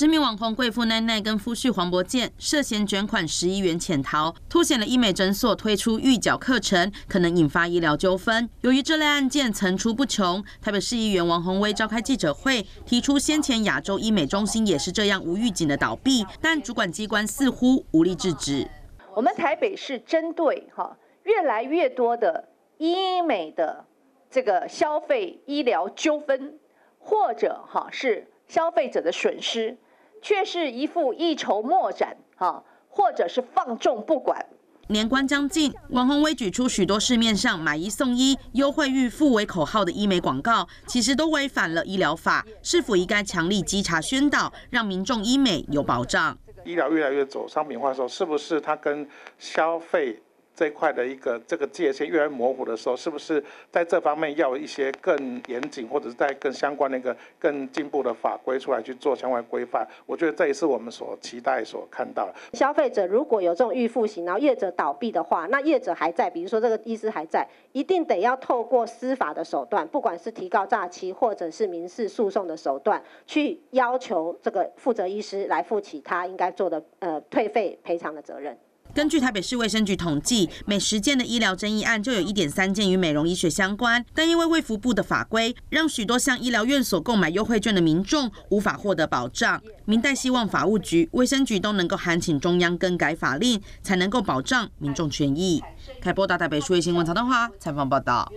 知名网红贵妇奈奈跟夫婿黄伯健涉嫌卷款十亿元潜逃，凸显了医美诊所推出预缴课程可能引发医疗纠纷。由于这类案件层出不穷，台北市议员王宏威召开记者会，提出先前亚洲医美中心也是这样无预警的倒闭，但主管机关似乎无力制止。我们台北市针对哈越来越多的医美的这个消费医疗纠纷，或者哈是消费者的损失。却是一副一筹莫展，哈，或者是放纵不管。年关将近，王宏威举出许多市面上买一送一、优惠预付为口号的医美广告，其实都违反了医疗法，是否应该强力稽查宣导，让民众医美有保障？医疗越来越走商品化的时候，是不是它跟消费？这一块的一个这个界限越来越模糊的时候，是不是在这方面要一些更严谨，或者是在更相关的一个更进步的法规出来去做相关规范？我觉得这也是我们所期待所看到的。消费者如果有这种预付型，然后业者倒闭的话，那业者还在，比如说这个医师还在，一定得要透过司法的手段，不管是提高诈欺或者是民事诉讼的手段，去要求这个负责医师来负起他应该做的呃退费赔偿的责任。根据台北市卫生局统计，每十件的医疗争议案就有一点三件与美容医学相关。但因为卫福部的法规，让许多向医疗院所购买优惠券的民众无法获得保障。明代希望法务局、卫生局都能够函请中央更改法令，才能够保障民众权益。开播大台北数位新闻曹德华采访报道。